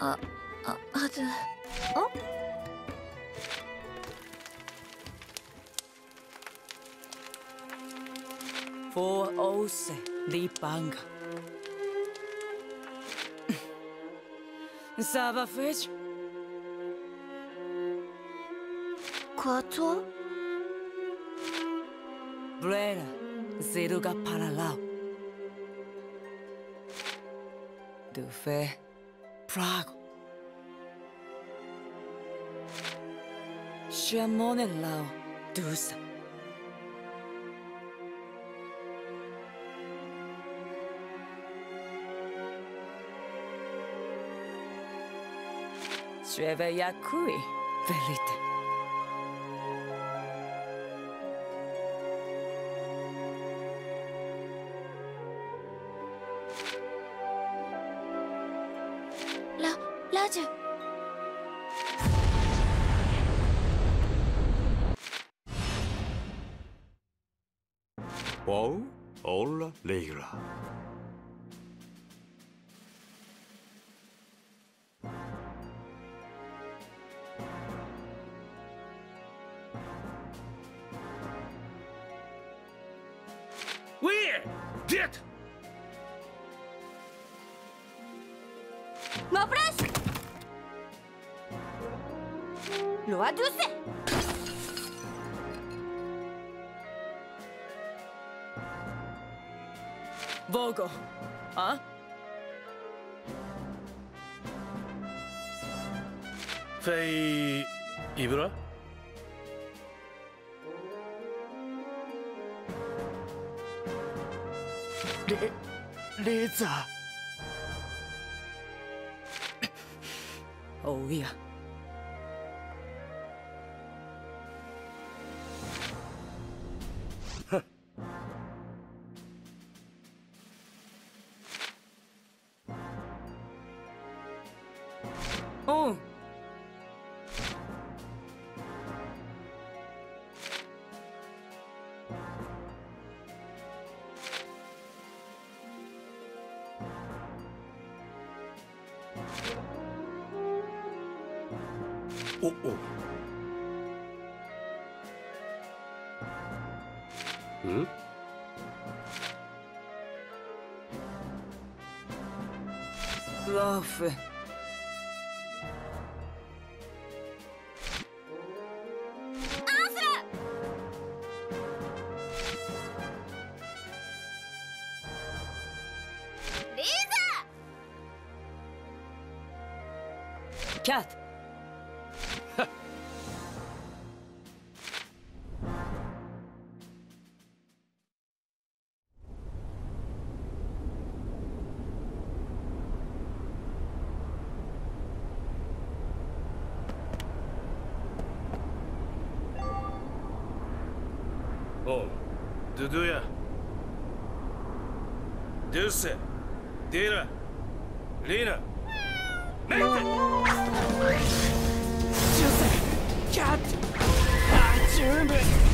ああはずフォーオーセリパンガサバフェジ Quattro? Brera Zeruga Paralau Dufe Prago ちはモネンラオドゥーサシュエベヤクイベリテ Wow, hola, Leila. 博哥，啊？费伊伊布拉？丽丽萨？欧阳。Oh, oh. Hmm? Love. キャット あ、ジ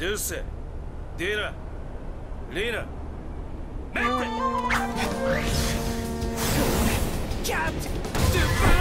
ドゥッセ、ディラ、リナ、メッテキャット、ド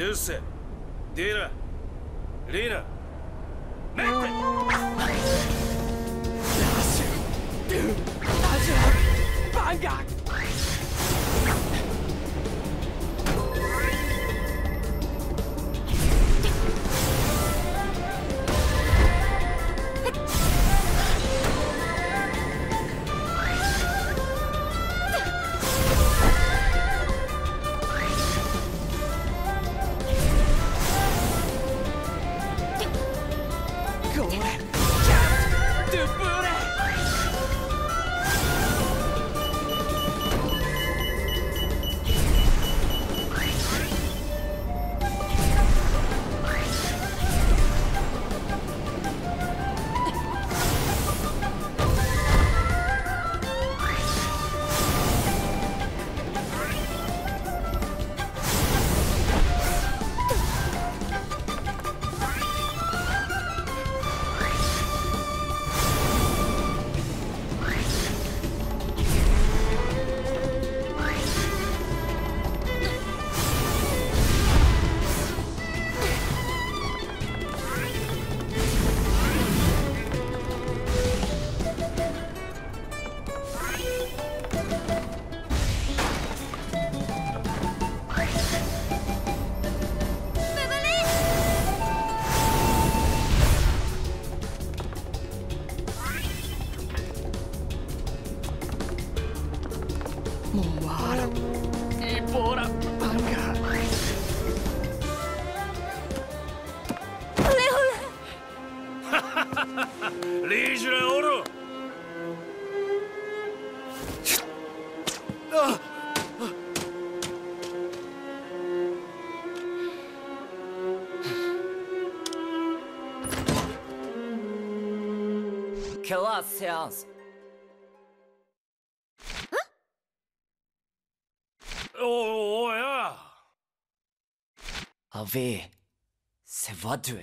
Дюссе, Дира, Лина, Мэтт! Дюссе, Дюссе, Дюссе, Дюссе, Kill us, seance. Huh? Oh, yeah. Ave, se votre.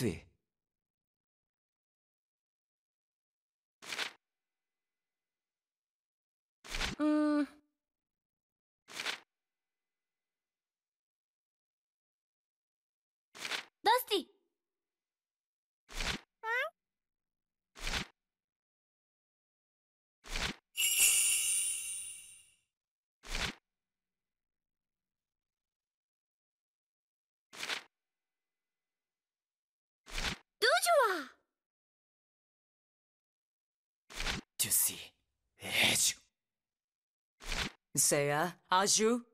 Svi. Mm. Esse é Ezio. Será Azul?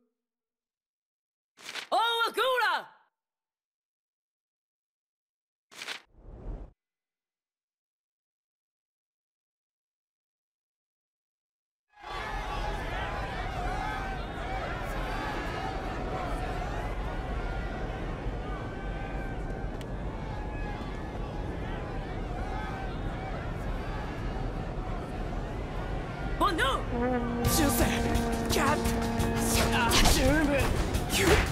ジュセキャッチューム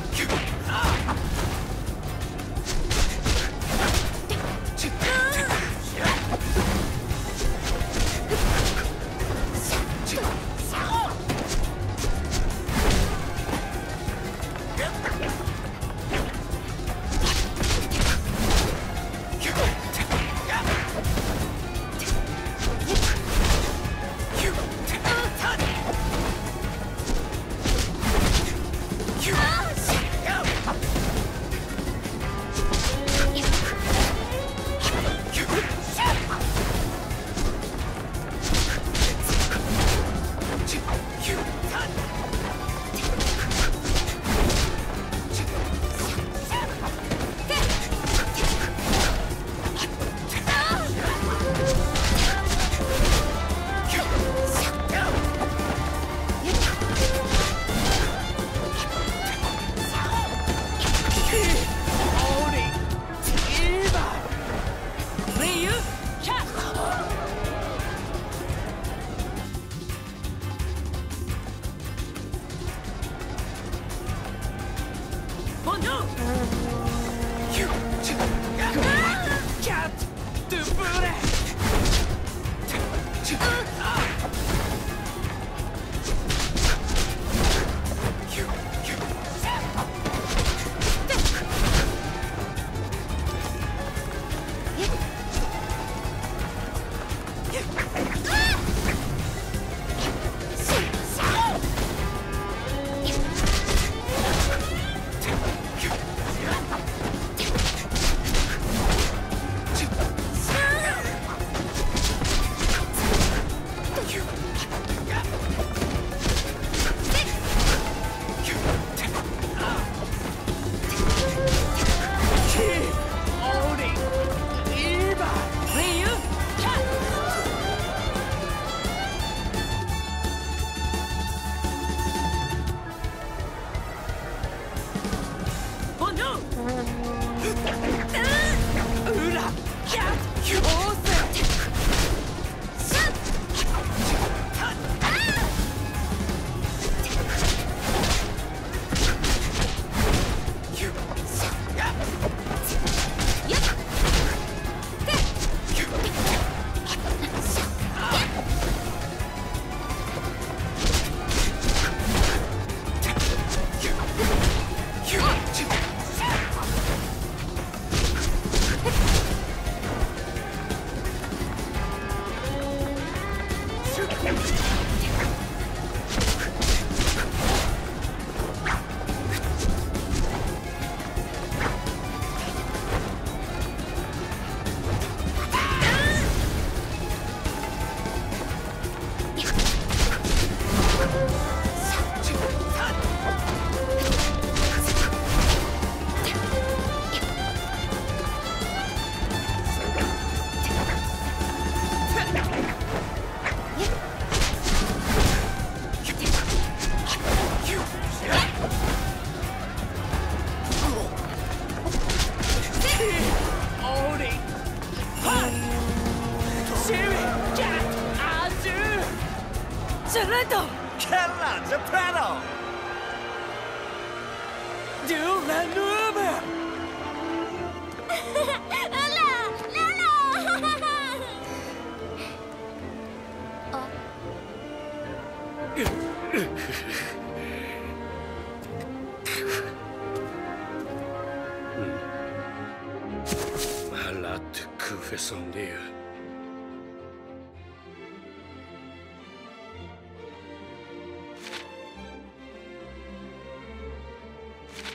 Malat kufeson diyor.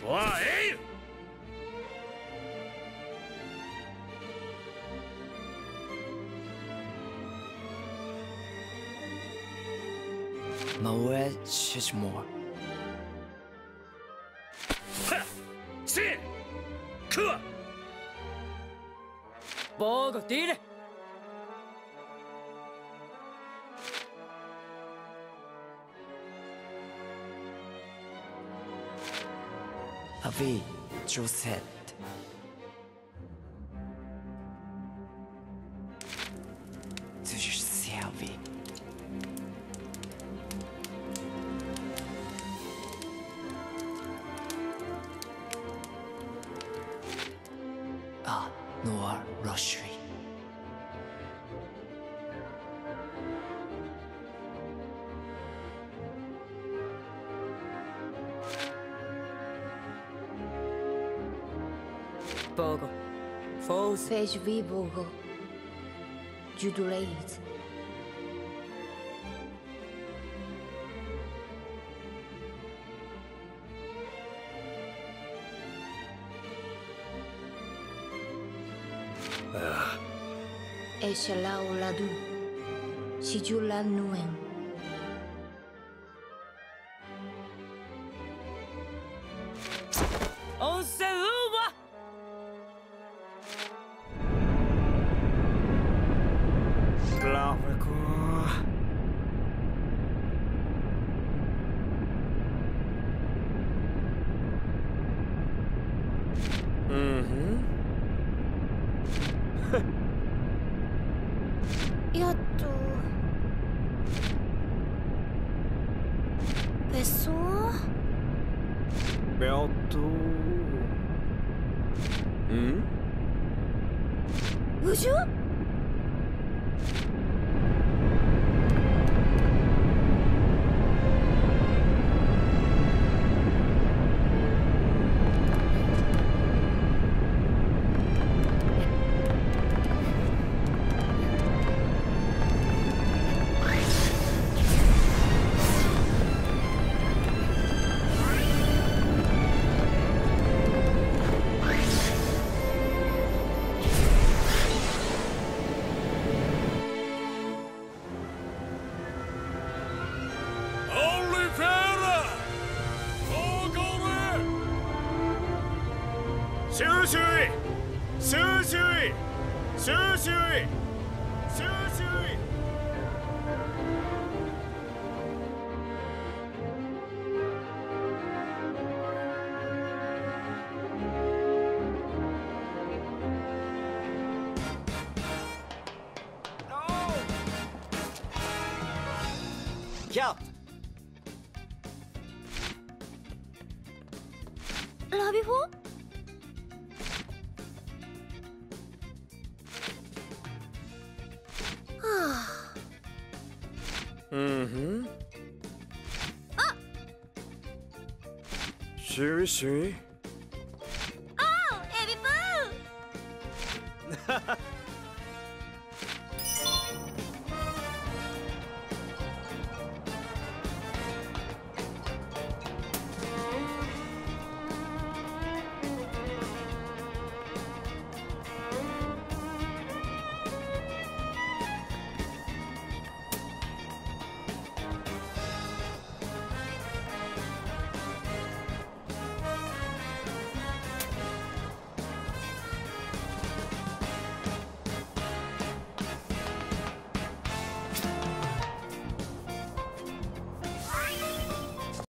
Vay! Moed Shishmore. Bogo Dire! Avi. fez Viborgo de Dureid. Ah. Echelau é Ladun, Shijula Nuen. うん？無ャッラビフォシュイシュイ